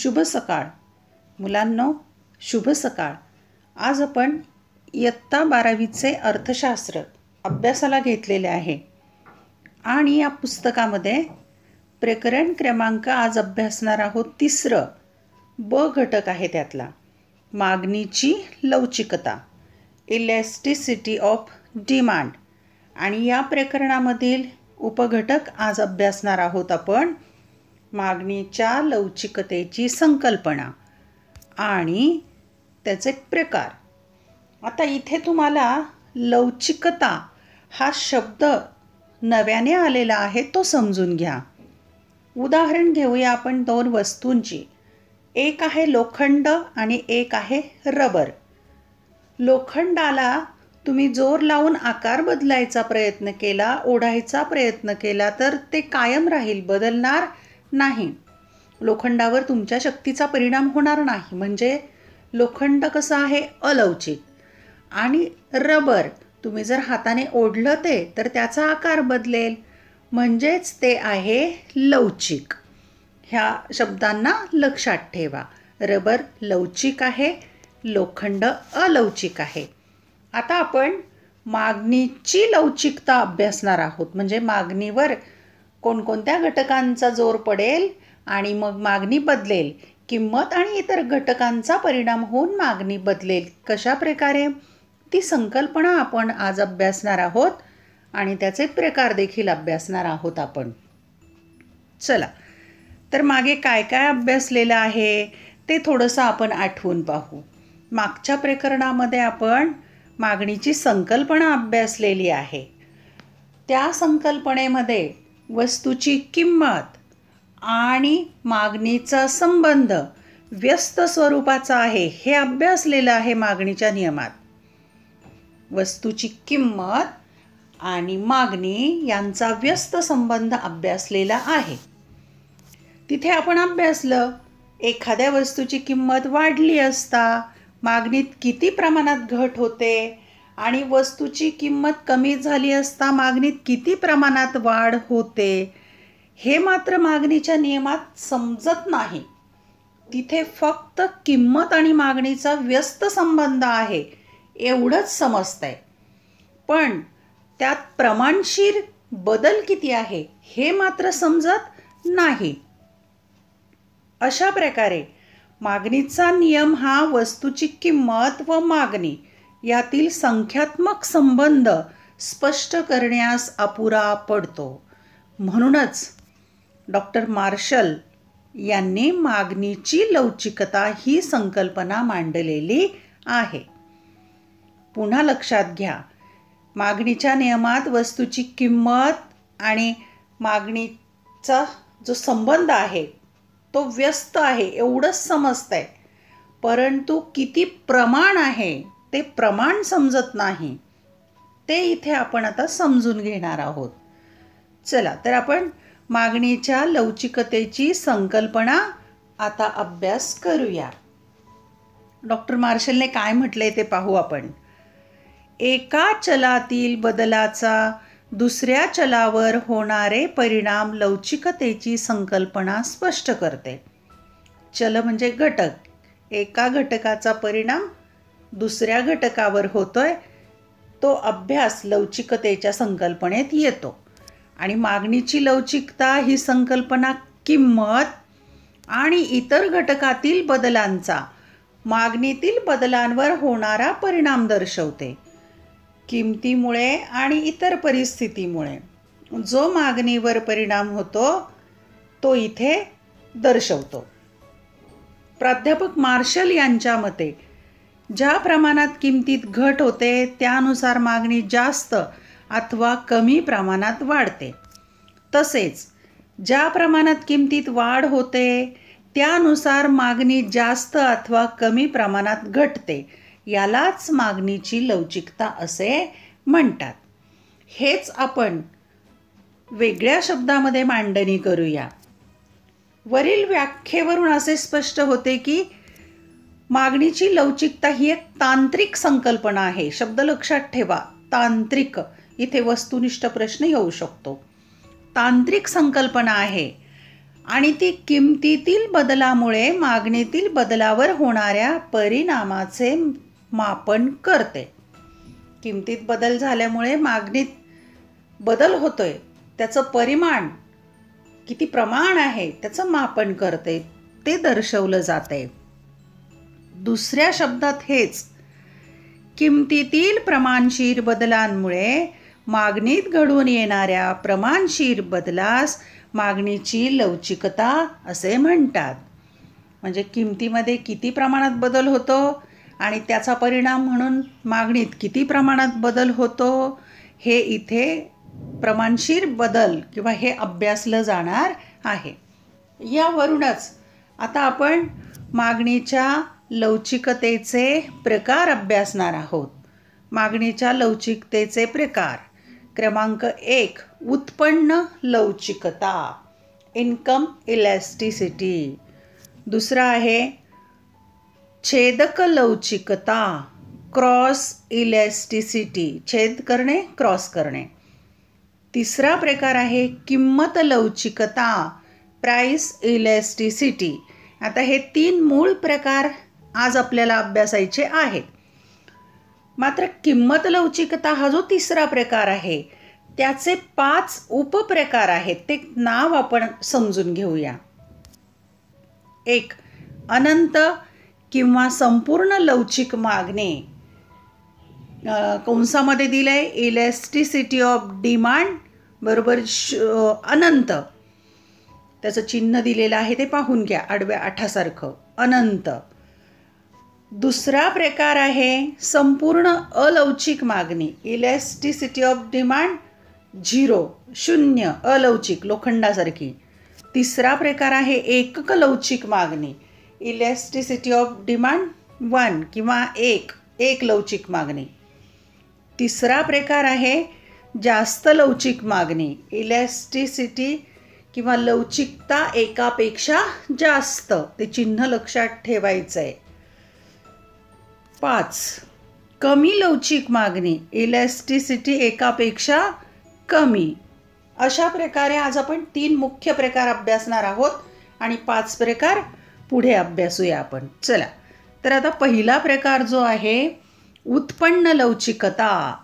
शुभ सकाळ. मुलांनो शुभ सकाळ. आज आपण इयत्ता बारावीचे अर्थशास्त्र अभ्यासाला घेतलेले आहे. आणि या पुस्तकामध्ये प्रकरण क्रमांक आज अभ्यासणार आहोत तिसरं. ब घटक आहे त्यातला. मागणीची लवचिकता. Elasticity of demand. आणि या प्रकरणामधील उपघटक आज अभ्यासणार आहोत आपण. मागणीच्या लवचिकतेची संकल्पना आणि त्याचे प्रकार. आता इथे तुम्हाला लवचिकता हा शब्द नव्याने आलेला आहे तो समजून घ्या. उदाहरण घेऊया आपण दोन वस्तूंची. एक आहे लोखंड आणि एक आहे रबर. लोखंडाला तुम्ही जोर लावून आकार बदलायचा प्रयत्न केला ओढायचा प्रयत्न केला तर ते कायम राहील बदलणार नाही. लोखंडावर तुमच्या शक्तीचा परिणाम होणार नाही. म्हणजे लोखंड कसं आहे? अलवचिक आणि रबर तुम्ही जर हाताने ओढलं ते तर त्याचा आकार बदलेल. म्हणजेच ते आहे लवचिक ह्या शब्दांना लक्षात ठेवा. रबर लवचिक आहे लोखंड अलवचिक आहे. आता आपण मागणीची लवचिकता अभ्यासणार आहोत. म्हणजे मागणीवर कोणकोणत्या घटकांचा जोर पडेल आणि मग मागणी बदलेल किंमत आणि इतर घटकांचा परिणाम होऊन मागणी बदलेल कशा प्रकारे? ती संकल्पना आपण आज अभ्यासणार आहोत आणि त्याचे प्रकार देखील अभ्यासणार आहोत आपण. चला तर मागे काय काय अभ्यासलेलं आहे ते थोडंसं आपण आठवून पाहू. मागच्या प्रकरणामध्ये आपण मागणीची संकल्पना अभ्यासलेली आहे. त्या संकल्पनेमध्ये वस्तूची किंमत आणि मागणीचा संबंध व्यस्त स्वरूपाचा आहे हे अभ्यासलेलं आहे मागणीच्या नियमात. वस्तूची किंमत आणि मागणी यांचा व्यस्त संबंध अभ्यासलेला आहे. तिथे आपण अभ्यासलं एखाद्या वस्तूची किंमत वाढली असता मागणीत किती प्रमाणात घट होते आणि वस्तूची किंमत कमी झाली असता मागणीत किती प्रमाणात वाढ होते? हे मात्र मागणीच्या नियमात समजत नाही. तिथे फक्त किंमत आणि मागणीचा व्यस्त संबंध आहे एवढंच समजतंय. पण त्यात प्रमाणशीर बदल किती आहे हे मात्र समजत नाही. अशा प्रकारे मागणीचा नियम हा वस्तूची किंमत व मागणी यातील संख्यात्मक संबंध स्पष्ट करण्यास अपुरा पडतो. म्हणूनच डॉक्टर मार्शल यांनी मागणीची लवचिकता ही संकल्पना मांडलेली आहे. पुन्हा लक्षात घ्या मागणीच्या नियमात वस्तूची किंमत आणि मागणीचा जो संबंध आहे तो व्यस्त आहे एवढंच समजतंय. परंतु किती प्रमाण आहे ते प्रमाण समजत नाही ते इथे आपण आता समजून घेणार आहोत. चला तर आपण मागणीच्या लवचिकतेची संकल्पना आता अभ्यास करूया. डॉक्टर मार्शलने काय म्हटलंय ते पाहू आपण. एका चलातील बदलाचा दुसऱ्या चलावर होणारे परिणाम लवचिकतेची संकल्पना स्पष्ट करते. चल म्हणजे घटक. एका घटकाचा परिणाम दुसऱ्या घटकावर होतोय तो अभ्यास लवचिकतेच्या संकल्पनेत येतो. आणि मागणीची लवचिकता ही संकल्पना किंमत आणि इतर घटकातील बदलांचा मागणीतील बदलांवर होणारा परिणाम दर्शवते. किमतीमुळे आणि इतर परिस्थितीमुळे. जो मागणीवर परिणाम होतो तो इथे दर्शवतो. प्राध्यापक मार्शल यांच्या मते ज्या प्रमाणात किमतीत घट होते त्यानुसार मागणी जास्त अथवा कमी प्रमाणात वाढते. तसेच ज्या प्रमाणात किमतीत वाढ होते त्यानुसार मागणी जास्त अथवा कमी प्रमाणात घटते यालाच मागणीची लवचिकता असे म्हणतात. हेच आपण वेगळ्या शब्दामध्ये मांडणी करूया. वरील व्याख्येवरून असे स्पष्ट होते की मागणीची लवचिकता ही एक तांत्रिक संकल्पना आहे. शब्द लक्षात ठेवा. तांत्रिक. इथे वस्तुनिष्ठ प्रश्न येऊ शकतो. तांत्रिक संकल्पना आहे. आणि ती किमतीतील बदलामुळे मागणीतील बदलावर होणाऱ्या परिणामाचे मापन करते. किमतीत बदल झाल्यामुळे मागणीत बदल होतोय. त्याचं परिमाण किती प्रमाण आहे त्याचं मापन करते. ते दर्शवलं जाते दुसऱ्या शब्दात हेच. किमतीतील प्रमाणशीर बदलांमुळे मागणीत घडून येणाऱ्या प्रमाणशीर बदलास मागणीची लवचिकता असे म्हणतात. म्हणजे किमतीमध्ये किती प्रमाणात बदल होतो आणि त्याचा परिणाम म्हणून मागणीत किती प्रमाणात बदल होतो हे इथे प्रमाणशीर बदल किंवा हे अभ्यासलं जाणार आहे. यावरूनच आता आपण मागणीच्या लवचिकतेचे प्रकार अभ्यासणार आहोत. मागणीच्या लवचिकतेचे प्रकार. क्रमांक एक उत्पन्न लवचिकता. Income elasticity. दुसरा आहे छेदक लवचिकता. क्रॉस इलॅस्टिसिटी छेद करणे क्रॉस करणे. तिसरा प्रकार आहे किंमत लवचिकता. Price elasticity. आता हे तीन मूळ प्रकार आज आपल्याला अभ्यासायचे आहेत मात्र किंमत लवचिकता हा जो तिसरा प्रकार आहे त्याचे पाच उपप्रकार आहेत ते नाव आपण समजून घेऊया. एक अनंत किंवा संपूर्ण लवचिक मागणे. कंसामध्ये दिलं आहे इलेस्टिसिटी ऑफ डिमांड बरोबर श अनंत. त्याचं चिन्ह दिलेलं आहे ते पाहून घ्या आडव्या आठासारखं. अनंत. दुसरा प्रकार आहे संपूर्ण अलवचिक मागणी इलेस्टिसिटी ऑफ डिमांड झिरो शून्य अलवचिक लोखंडासारखी. तिसरा प्रकार आहे एकक लवचिक मागणी इलेस्टिसिटी ऑफ डिमांड वन किंवा एक एक लवचिक मागणी. तिसरा प्रकार आहे जास्त लवचिक मागणी इलेस्टिसिटी किंवा लवचिकता एकापेक्षा जास्त. ते चिन्ह लक्षात ठेवायचं आहे पाच. कमी लवचिक मागणी इलॅस्टिसिटी एकापेक्षा कमी. अशा प्रकारे आज आपण तीन मुख्य प्रकार अभ्यासणार आहोत आणि पाच प्रकार पुढे अभ्यासूया आपण. चला तर आता पहिला प्रकार जो आहे उत्पन्न लवचिकता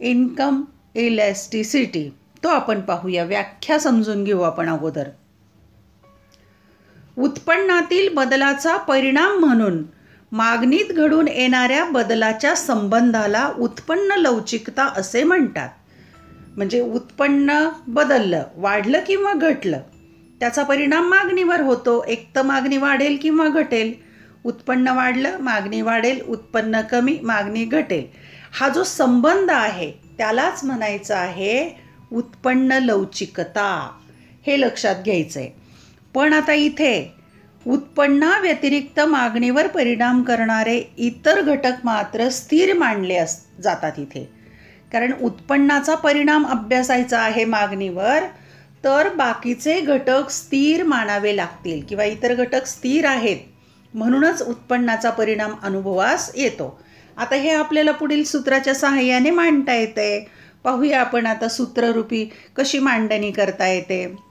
इन्कम इलॅस्टिसिटी तो आपण पाहूया व्याख्या समजून घेऊ आपण अगोदर. उत्पन्नातील बदलाचा परिणाम म्हणून मागणीत घडून येणाऱ्या बदलाच्या संबंधाला उत्पन्न लवचिकता असे म्हणतात. म्हणजे उत्पन्न बदललं वाढलं किंवा घटलं त्याचा परिणाम मागणीवर होतो. एक तर मागणी वाढेल किंवा घटेल. उत्पन्न वाढलं मागणी वाढेल. उत्पन्न कमी मागणी घटेल. हा जो संबंध आहे त्यालाच म्हणायचं आहे उत्पन्न लवचिकता. हे लक्षात घ्यायचं आहे पण आता इथे उत्पन्नाव्यतिरिक्त मागणीवर परिणाम करणारे इतर घटक मात्र स्थिर मांडले अस जातात इथे. कारण उत्पन्नाचा परिणाम अभ्यासायचा आहे मागणीवर तर बाकीचे घटक स्थिर मानावे लागतील किंवा इतर घटक स्थिर आहेत म्हणूनच उत्पन्नाचा परिणाम अनुभवास येतो. आता हे आपल्याला पुढील सूत्राच्या सहाय्याने मांडता येते. पाहूया आपण आता सूत्ररूपी कशी मांडणी करता येते.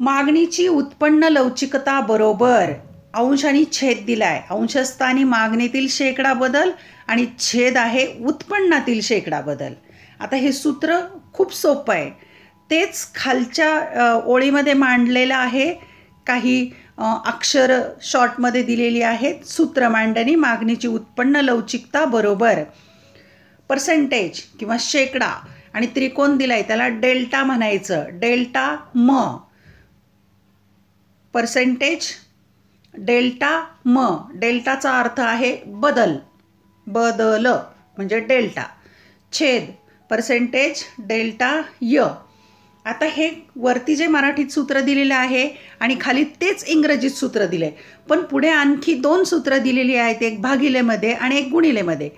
मागणीची उत्पन्न लवचिकता बरोबर. अंश आणि छेद दिलाय. अंशस्थानी मागणीतील शेकडा बदल आणि छेद आहे उत्पन्नातील शेकडा बदल. आता हे सूत्र खूप सोपं आहे. तेच खालच्या ओळीमध्ये मांडलेलं आहे. काही अक्षर शॉर्टमध्ये दिलेली आहेत. सूत्र मांडणी मागणीची उत्पन्न लवचिकता बरोबर. पर्सेंटेज किंवा शेकडा आणि त्रिकोण दिलाय. त्याला डेल्टा म्हणायचं. डेल्टा म. पर्सेंटेज डेल्टा म. डेल्टाचा अर्थ आहे बदल. बदल म्हणजे डेल्टा छेद. पर्सेंटेज डेल्टा य. आता हे वरती जे मराठीत सूत्र दिलेलं आहे आणि खाली तेच इंग्रजीत सूत्र दिलं आहे पण पुढे आणखी दोन सूत्र दिलेली आहेत एक भागिलेमध्ये आणि एक गुणिलेमध्ये.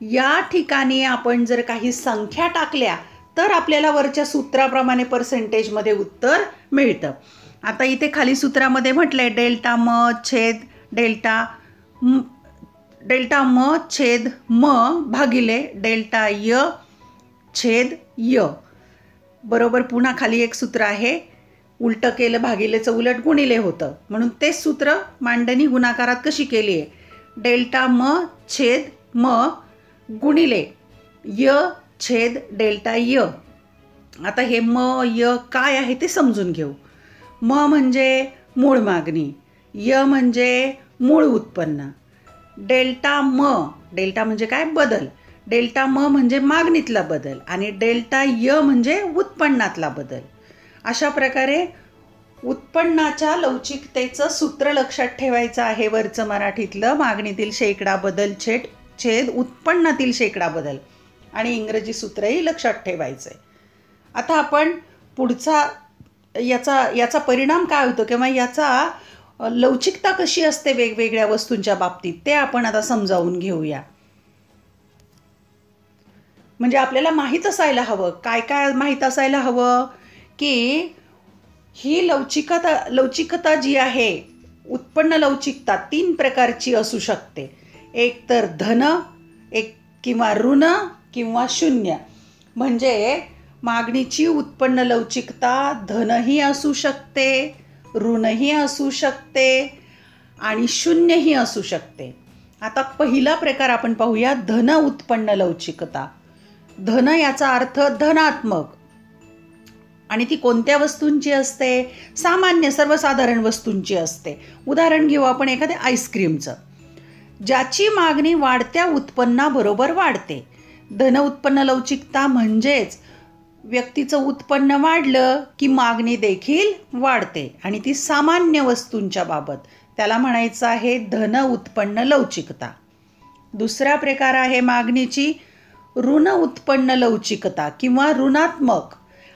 या ठिकाणी आपण जर काही संख्या टाकल्या तर आपल्याला वरच्या सूत्राप्रमाणे पर्सेंटेजमध्ये उत्तर मिळतं. आता इथे खाली सूत्रामध्ये म्हटलं आहे डेल्टा म छेद डेल्टा म डेल्टा म छेद म भागिले डेल्टा य छेद य. बरोबर पुन्हा खाली एक सूत्र आहे. उलटं केलं भागिलेचं उलट गुणिले होतं. म्हणून तेच सूत्र मांडणी गुणाकारात कशी केली आहे डेल्टा म छेद म गुणिले य छेद डेल्टा य. आता हे म य काय आहे ते समजून घेऊ. म म्हणजे मूळ मागणी य म्हणजे मूळ उत्पन्न. डेल्टा म डेल्टा म्हणजे काय? बदल. डेल्टा म म्हणजे मागणीतला बदल आणि डेल्टा य म्हणजे उत्पन्नातला बदल. अशा प्रकारे उत्पन्नाच्या लवचिकतेचं सूत्र लक्षात ठेवायचं आहे वरचं मराठीतलं. मागणीतील शेकडा बदल छेद छेद उत्पन्नातील शेकडा बदल आणि इंग्रजी सूत्रही लक्षात ठेवायचं आहे आता आपण पुढचा याचा याचा परिणाम काय होतो किंवा याचा लवचिकता कशी असते वेगवेगळ्या वस्तूंच्या बाबतीत ते आपण आता समजावून घेऊया. म्हणजे आपल्याला माहीत असायला हवं. काय काय माहीत असायला हवं? की ही लवचिकता लवचिकता जी आहे उत्पन्न लवचिकता तीन प्रकारची असू शकते. एक तर धन एक किंवा ऋण किंवा शून्य. म्हणजे मागणीची उत्पन्न लवचिकता धनही असू शकते ऋणही असू शकते आणि शून्यही असू शकते. आता पहिला प्रकार आपण पाहूया धन उत्पन्न लवचिकता. धन याचा अर्थ धनात्मक. आणि ती कोणत्या वस्तूंची असते? सामान्य सर्वसाधारण वस्तूंची असते. उदाहरण घेऊ आपण एखाद्या आईस्क्रीमचं. ज्याची मागणी वाढत्या उत्पन्नाबरोबर वाढते. धन उत्पन्न लवचिकता म्हणजेच व्यक्तीचं उत्पन्न वाढलं की मागणी देखील वाढते. आणि ती सामान्य वस्तूंच्या बाबत. त्याला म्हणायचं आहे धन उत्पन्न लवचिकता. दुसरा प्रकार आहे मागणीची ऋण उत्पन्न लवचिकता किंवा ऋणात्मक.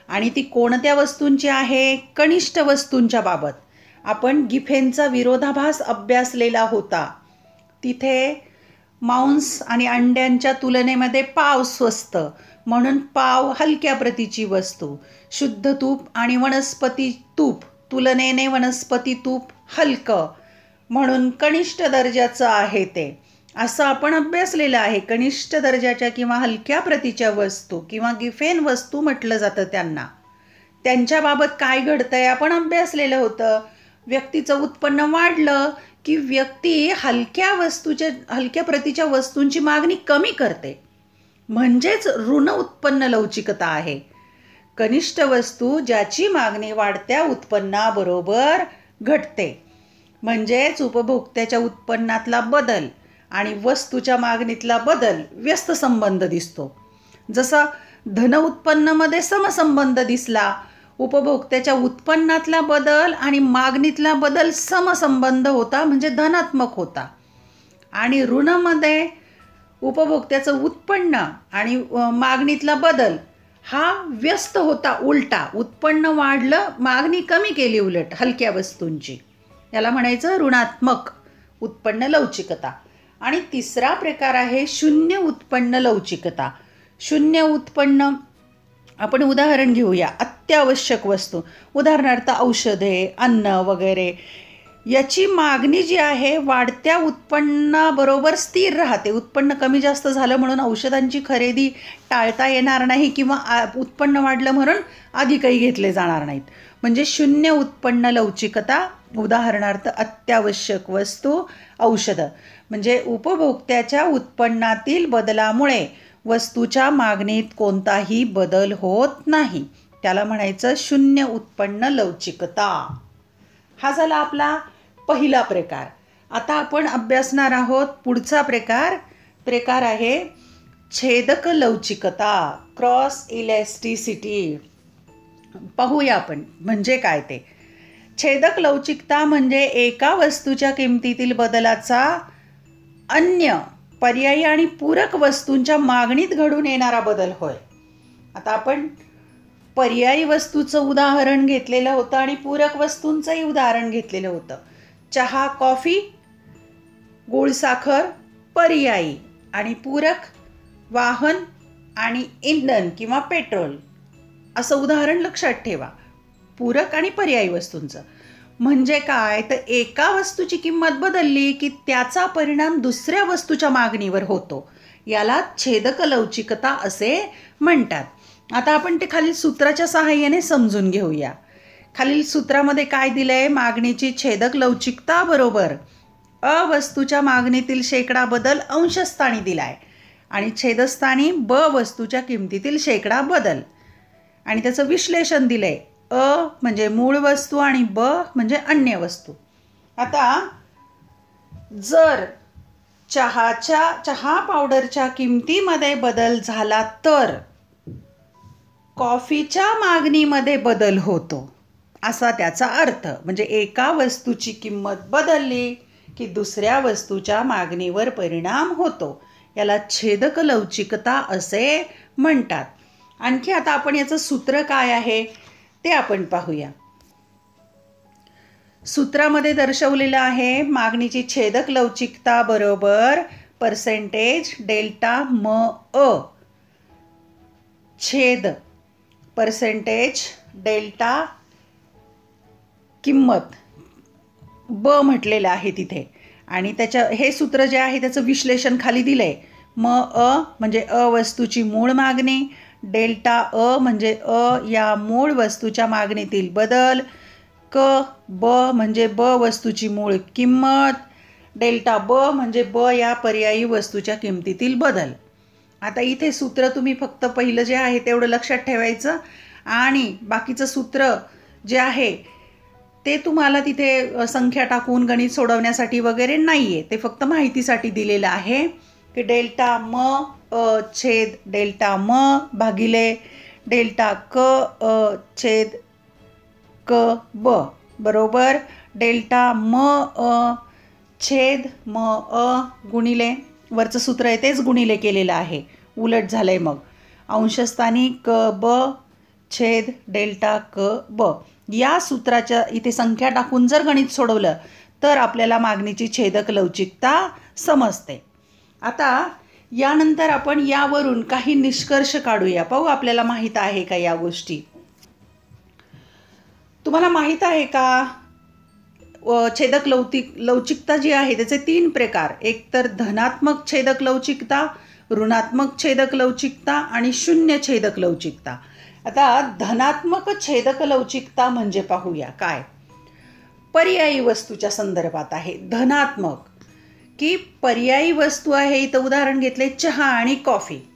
आणि ती कोणत्या वस्तूंची आहे? कनिष्ठ वस्तूंच्या बाबत. आपण गिफेनचा विरोधाभास अभ्यासलेला होता. तिथे मांस आणि अंड्यांच्या तुलनेमध्ये पाव स्वस्त. म्हणून पाव हलक्या प्रतीची वस्तू शुद्ध तूप आणि वनस्पती तूप तुलनेने वनस्पती तूप हलकं म्हणून कनिष्ठ दर्जाचं आहे ते. असं आपण अभ्यासलेलं आहे. कनिष्ठ दर्जाच्या किंवा हलक्या प्रतीच्या वस्तू किंवा गिफेन वस्तू म्हटलं जातं त्यांना. त्यांच्याबाबत काय घडतं आहे आपण अभ्यासलेलं होतं. व्यक्तीचं उत्पन्न वाढलं की व्यक्ती हलक्या वस्तूच्या हलक्या प्रतीच्या वस्तूंची मागणी कमी करते. म्हणजेच ऋण उत्पन्न लवचिकता आहे. कनिष्ठ वस्तू ज्याची मागणी वाढत्या उत्पन्नाबरोबर घटते. म्हणजेच उपभोक्त्याच्या उत्पन्नातला बदल आणि वस्तूच्या मागणीतला बदल व्यस्त संबंध दिसतो. जसं धन उत्पन्नामध्ये समसंबंध दिसला उपभोक्त्याच्या उत्पन्नातला बदल आणि मागणीतला बदल समसंबंध होता म्हणजे धनात्मक होता. आणि ऋणामध्ये उपभोक्त्याचं उत्पन्न आणि मागणीतला बदल हा व्यस्त होता उलटा. उत्पन्न वाढलं मागणी कमी केली उलट हलक्या वस्तूंची. याला म्हणायचं ऋणात्मक उत्पन्न लवचिकता. आणि तिसरा प्रकार आहे शून्य उत्पन्न लवचिकता. शून्य उत्पन्न आपण उदाहरण घेऊया. अत्यावश्यक वस्तू. उदाहरणार्थ औषधे अन्न वगैरे याची मागणी जी आहे वाढत्या उत्पन्नाबरोबर स्थिर राहते. उत्पन्न कमी जास्त झालं म्हणून औषधांची खरेदी टाळता येणार नाही किंवा उत्पन्न वाढलं म्हणून अधिकही घेतले जाणार नाहीत. म्हणजे शून्य उत्पन्न लवचिकता उदाहरणार्थ अत्यावश्यक वस्तू औषधं. म्हणजे उपभोक्त्याच्या उत्पन्नातील बदलामुळे वस्तूच्या मागणीत कोणताही बदल होत नाही. त्याला म्हणायचं शून्य उत्पन्न लवचिकता. हा झाला आपला पहिला प्रकार. आता आपण अभ्यासणार आहोत पुढचा प्रकार. प्रकार आहे छेदक लवचिकता क्रॉस इलॅस्टिसिटी. पाहूया आपण म्हणजे काय ते? छेदक लवचिकता म्हणजे एका वस्तूच्या किमतीतील बदलाचा अन्य पर्यायी आणि पूरक वस्तूंच्या मागणीत घडून येणारा बदल होय. आता आपण पर्यायी वस्तूचं उदाहरण घेतलेलं होतं आणि पूरक वस्तूंचंही उदाहरण घेतलेलं होतं. चहा कॉफी गोळसाखर पर्यायी आणि पूरक वाहन आणि इंधन किंवा पेट्रोल. असं उदाहरण लक्षात ठेवा. पूरक आणि पर्यायी वस्तूंचं. म्हणजे काय? तर एका वस्तूची किंमत बदलली की त्याचा परिणाम दुसऱ्या वस्तूच्या मागणीवर होतो. याला छेदक लवचिकता असे म्हणतात. आता आपण ते खालील सूत्राच्या सहाय्याने समजून घेऊया. खालील सूत्रामध्ये काय दिलं आहे मागणीची छेदक लवचिकता बरोबर. अ वस्तूच्या मागणीतील शेकडा बदल अंशस्थानी दिला आहे आणि छेदस्थानी ब वस्तूच्या किमतीतील शेकडा बदल. आणि त्याचं विश्लेषण दिलं आहे अ म्हणजे मूळ वस्तू आणि ब म्हणजे अन्य वस्तू. आता जर चहाच्या चहा पावडरच्या किमतीमध्ये बदल झाला तर कॉफीच्या मागणीमध्ये बदल होतो. असा त्याचा अर्थ. म्हणजे एका वस्तूची किंमत बदलली की दुसऱ्या वस्तूच्या मागणीवर परिणाम होतो. याला छेदक लवचिकता असे म्हणतात. आणखी आता आपण याचं सूत्र काय आहे ते आपण पाहूया. सूत्रामध्ये दर्शवलेलं आहे मागणीची छेदक लवचिकता बरोबर पर्सेंटेज डेल्टा म अ. छेद पर्सेंटेज डेल्टा किंमत. ब म्हटलेलं आहे तिथे. आणि त्याच्या हे सूत्र जे आहे त्याचं विश्लेषण खाली दिलं आहे म अ म्हणजे अ वस्तूची मूळ मागणी डेल्टा अ म्हणजे अ या मूळ वस्तूच्या मागणीतील बदल क ब म्हणजे ब वस्तूची मूळ किंमत डेल्टा ब म्हणजे ब या पर्यायी वस्तूच्या किमतीतील बदल. आता इथे सूत्र तुम्ही फक्त पहिलं जे आहे तेवढं लक्षात ठेवायचं. आणि बाकीचं सूत्र जे आहे ते तुम्हाला तिथे संख्या टाकून गणित सोडवण्यासाठी वगैरे नाही आहे ते फक्त माहितीसाठी दिलेलं आहे की डेल्टा म अ छेद डेल्टा म भागिले डेल्टा क अ छेद क ब. बरोबर? डेल्टा म अ छेद म अ गुणिले वरचं सूत्र आहे तेच गुणिले केलेलं आहे. उलट झालं आहे मग. अंशस्थानी क ब छेद डेल्टा क ब. या सूत्राच्या इथे संख्या टाकून जर गणित सोडवलं तर आपल्याला मागणीची छेदक लवचिकता समजते. आता यानंतर आपण यावरून काही निष्कर्ष काढूया. पाहू आपल्याला माहीत आहे का या गोष्टी? तुम्हाला माहीत आहे का? छेदक लवतिक लवचिकता जी आहे त्याचे तीन प्रकार. एक तर धनात्मक छेदक लवचिकता ऋणात्मक छेदक लवचिकता आणि शून्य छेदक लवचिकता. आता धनात्मक छेदक लवचिकता म्हणजे पाहूया काय? पर्यायी वस्तूच्या संदर्भात आहे. धनात्मक की पर्यायी वस्तू आहे इथं उदाहरण घेतले चहा आणि कॉफी.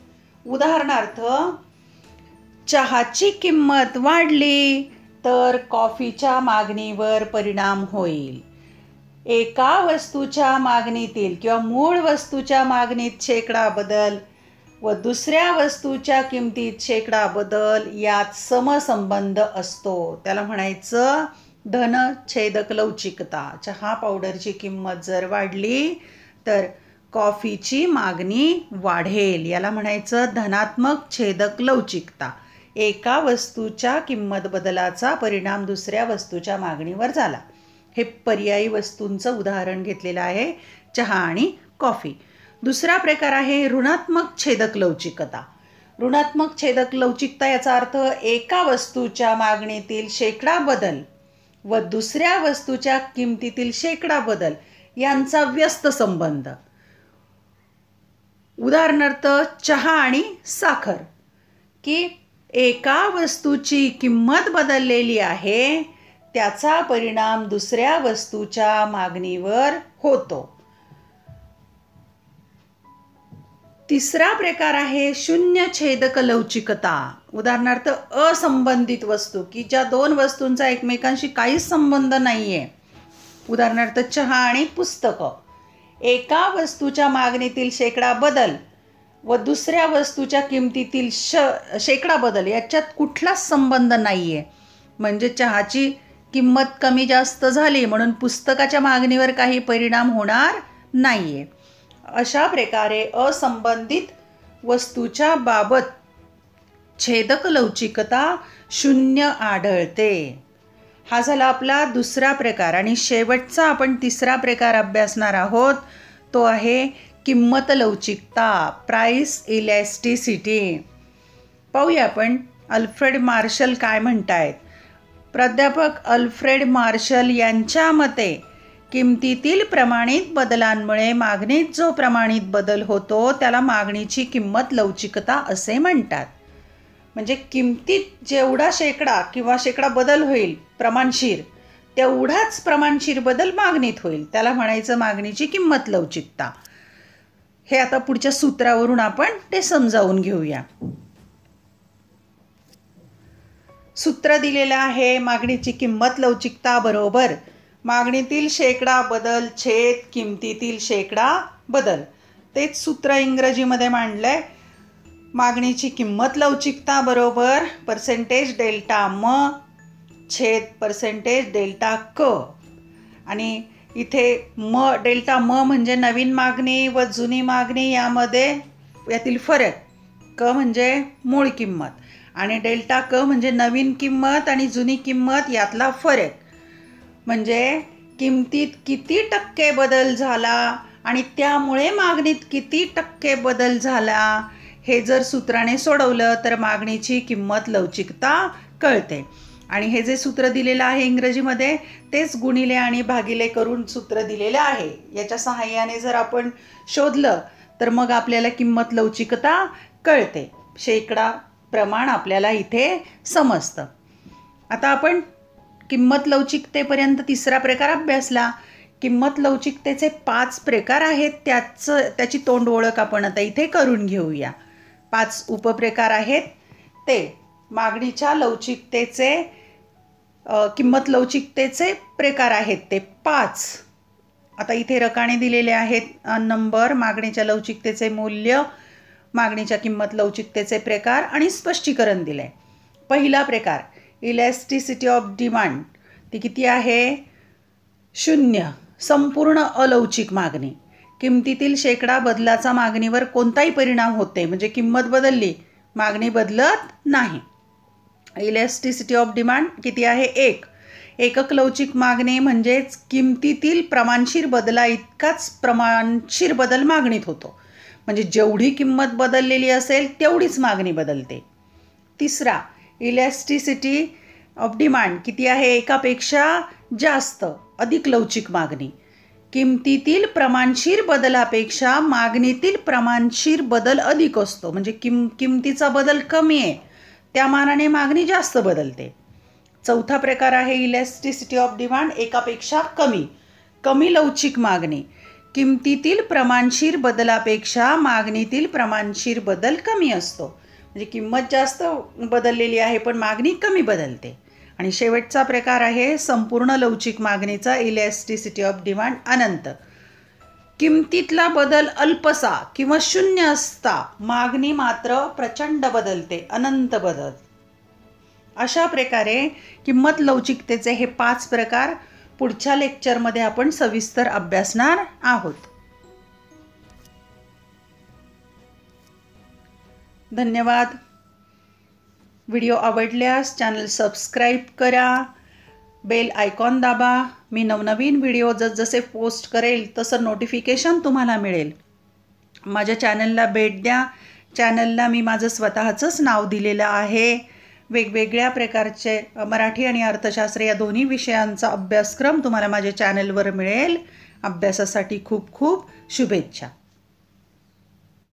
उदाहरणार्थ चहाची किंमत वाढली तर कॉफीच्या मागणीवर परिणाम होईल. एका वस्तूच्या मागणीतील किंवा मूळ वस्तूच्या मागणीत शेकडा बदल व दुसऱ्या वस्तूच्या किमतीत शेकडा बदल यात समसंबंध असतो. त्याला म्हणायचं धन छेदक लवचिकता. चहा पावडरची किंमत जर वाढली तर कॉफीची मागणी वाढेल. याला म्हणायचं धनात्मक छेदक लवचिकता. एका वस्तूच्या किंमत बदलाचा परिणाम दुसऱ्या वस्तूच्या मागणीवर झाला. हे पर्यायी वस्तूंचं उदाहरण घेतलेलं आहे चहा आणि कॉफी. दुसरा प्रकार आहे ऋणात्मक छेदक लवचिकता. ऋणात्मक छेदक लवचिकता याचा अर्थ एका वस्तूच्या मागणीतील शेकडा बदल व दुसऱ्या वस्तूच्या किमतीतील शेकडा बदल यांचा व्यस्त संबंध. उदाहरणार्थ चहा आणि साखर. की एका वस्तूची किंमत बदललेली आहे त्याचा परिणाम दुसऱ्या वस्तूच्या मागणीवर होतो. तिसरा प्रकार आहे शून्य छेदक लवचिकता. उदाहरणार्थ असंबंधित वस्तू की ज्या दोन वस्तूंचा एकमेकांशी काहीच संबंध नाही आहे उदाहरणार्थ चहा आणि पुस्तकं. एका वस्तूच्या मागणीतील शेकडा बदल व दुसऱ्या वस्तूच्या किमतीतील श शेकडा बदल याच्यात कुठलाच संबंध नाही आहे म्हणजे चहाची किंमत कमी जास्त झाली म्हणून पुस्तकाच्या मागणीवर काही परिणाम होणार नाही आहे अशा प्रकारे असंबंधित वस्तूच्या बाबत छेदक लवचिकता शून्य आढळते. हा झाला आपला दुसरा प्रकार आणि शेवटचा आपण तिसरा प्रकार अभ्यासणार आहोत. तो आहे किंमत लवचिकता प्राईस इलॅस्टिसिटी पाहूया आपण अल्फ्रेड मार्शल काय म्हणतायत. प्राध्यापक अल्फ्रेड मार्शल यांच्या मते किमतीतील प्रमाणित बदलांमुळे मागणीत जो प्रमाणित बदल होतो त्याला मागणीची किंमत लवचिकता असे म्हणतात. म्हणजे किमतीत जेवढा शेकडा किंवा शेकडा बदल होईल प्रमाणशीर तेवढाच प्रमाणशीर बदल मागणीत होईल. त्याला म्हणायचं मागणीची किंमत लवचिकता. हे आता पुढच्या सूत्रावरून आपण ते समजावून घेऊया. सूत्र दिलेलं आहे मागणीची किंमत लवचिकता बरोबर. मागणीतील शेकडा बदल छेद किमतीतील शेकडा बदल. तेच सूत्र इंग्रजीमध्ये मांडलंय. मागणीची किंमत लवचिकता बरोबर पर्सेंटेज डेल्टा म छेद पर्सेंटेज डेल्टा क. आणि इथे म डेल्टा म म्हणजे नवीन मागणी व जुनी मागणी यामध्ये यातील फरक. क म्हणजे मूळ किंमत आणि डेल्टा क म्हणजे नवीन किंमत आणि जुनी किंमत यातला फरक. म्हणजे किमतीत किती टक्के बदल झाला आणि त्यामुळे मागणीत किती टक्के बदल झाला हे जर सूत्राने सोडवलं तर मागणीची किंमत लवचिकता कळते. आणि हे जे सूत्र दिलेलं आहे इंग्रजीमध्ये तेच गुणिले आणि भागिले करून सूत्र दिलेलं आहे. याच्या सहाय्याने जर आपण शोधलं तर मग आपल्याला किंमत लवचिकता कळते. शेकडा प्रमाण आपल्याला इथे समजतं. आता आपण किंमत लवचिकतेपर्यंत तिसरा प्रकार अभ्यासला. किंमत लवचिकतेचे पाच प्रकार आहेत त्याचं त्याची तोंड ओळख आपण आता इथे करून घेऊया. पाच उपप्रकार आहेत. ते मागणीच्या लवचिकतेचे किंमत लवचिकतेचे प्रकार आहेत ते पाच. आता इथे रकाने दिलेले आहेत नंबर मागणीच्या लवचिकतेचे मूल्य मागणीच्या किंमत लवचिकतेचे प्रकार आणि स्पष्टीकरण दिले पहिला प्रकार इलॅस्टिसिटी ऑफ डिमांड ती किती आहे? शून्य. संपूर्ण अलौचिक मागणी. किमतीतील शेकडा बदलाचा मागणीवर कोणताही परिणाम होते म्हणजे किंमत बदलली मागणी बदलत नाही. इलॅस्टिसिटी ऑफ डिमांड किती आहे? एक. एकक लवचिक मागणी म्हणजेच किमतीतील प्रमाणशीर बदला इतकाच प्रमाणशीर बदल मागणीत होतो. म्हणजे जेवढी किंमत बदललेली असेल तेवढीच मागणी बदलते. तिसरा इलॅस्टिसिटी ऑफ डिमांड किती आहे? एकापेक्षा जास्त अधिक लवचिक मागणी. किमतीतील प्रमाणशीर बदलापेक्षा मागणीतील प्रमाणशीर बदल अधिक असतो. म्हणजे किम किमतीचा बदल कमी आहे. त्या मानाने मागणी जास्त बदलते. चौथा प्रकार आहे इलॅस्टिसिटी ऑफ डिमांड एकापेक्षा कमी. कमी लवचिक मागणी. किमतीतील प्रमाणशीर बदलापेक्षा मागणीतील प्रमाणशीर बदल कमी असतो. म्हणजे किंमत जास्त बदललेली आहे पण मागणी कमी बदलते. आणि शेवटचा प्रकार आहे संपूर्ण लवचिक मागणीचा इलॅस्टिसिटी ऑफ डिमांड अनंत. किमतीतला बदल अल्पसा किंवा शून्य असता मागणी मात्र प्रचंड बदलते अनंत बदल. अशा प्रकारे किंमत लवचिकतेचे हे पाच प्रकार पुढच्या लेक्चरमध्ये आपण सविस्तर अभ्यासणार आहोत. धन्यवाद. व्हिडिओ आवडल्यास चॅनल सबस्क्राईब करा. बेल आयकॉन दाबा. मी नवनवीन व्हिडिओ जसजसे पोस्ट करेल तसं नोटिफिकेशन तुम्हाला मिळेल. माझ्या चॅनलला भेट द्या. चॅनलला मी माझं स्वतःचंच नाव दिलेलं आहे. वेगवेगळ्या प्रकारचे मराठी आणि अर्थशास्त्र या दोन्ही विषयांचा अभ्यासक्रम तुम्हाला माझ्या चॅनलवर मिळेल. अभ्यासासाठी खूप खूप शुभेच्छा.